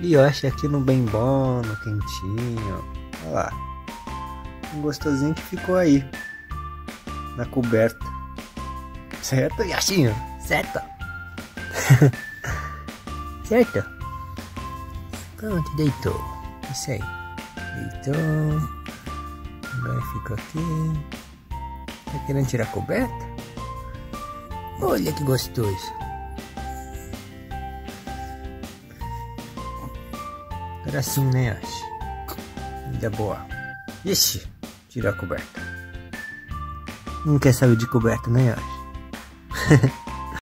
E Yoshi aqui no bem bom, no quentinho. Olha lá. Um gostosinho que ficou aí. Na coberta. Certo, Yoshinho? Certo. certo? Pronto, deitou. Isso aí. Deitou. Agora fica aqui. Tá querendo tirar a coberta? Olha que gostoso. Era assim, né, Ash? Vida boa. Ixi, tirar a coberta. Não quer saber de coberta, né, Ash?